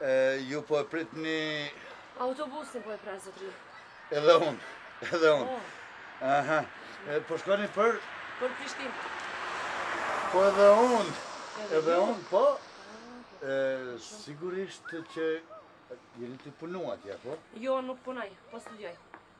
E, ju po e prit një... Autobusin po e pres, zotri. Edhe unë, edhe unë. Oh. Aha, e, po shkoni për... Për Prishtinë. Po edhe unë, edhe unë, po. Ah, e, sigurisht që... Jeni të punuar atje, po? Jo, nuk punoj, po studioj.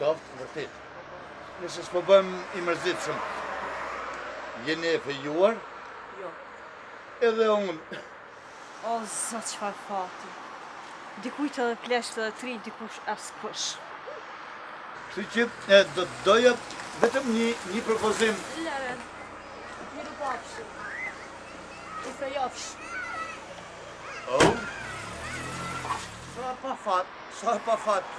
Qoftë vërtet. Nëse s'po bëjmë i mërzitshëm, jeni e fejuar? Jo. Edhe unë. O, Zot çfarë fati. Dikujt edhe pleshtë edhe tri, dikush askush. Kështu që e, do të doja vetëm një, një propozim. Lere, një do papshu. I fejofsh. O? Oh. Sa pa fat, sa pa fat.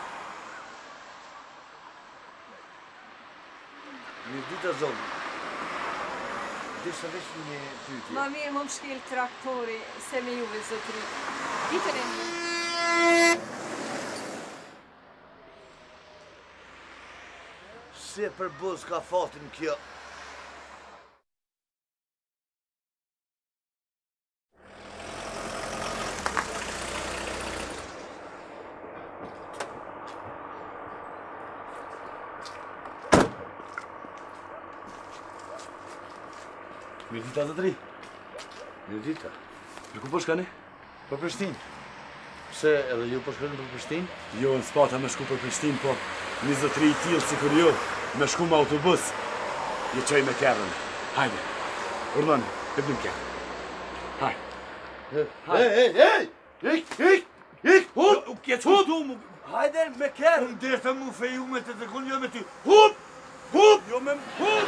Një ditë e zonë. Deshta veç një pyetje. Ma mirë me më shkel traktori se me juve zotri. Ditë e një. Se për buzë ka fatin kjo. Mirëdita zotri. Mirëdita. Për ku po shkoni? Për Prishtinë. Pse edhe ju po shkoni për Prishtinë? Jo, unë s'pata me shku për Prishtinë, po një zotëri i tillë sikur ju, me shku me autobus, ju çoj me kerr. Hajde. Urdhoni, të bim kerrën. Hajde. Hej, hej, hej! Ik, ik, ik, hup! U ke çu tu mu. Hajde me kerr. Unë deshta m'u feju me të tregon jo me ty. Hup! Hup! Jo me hup!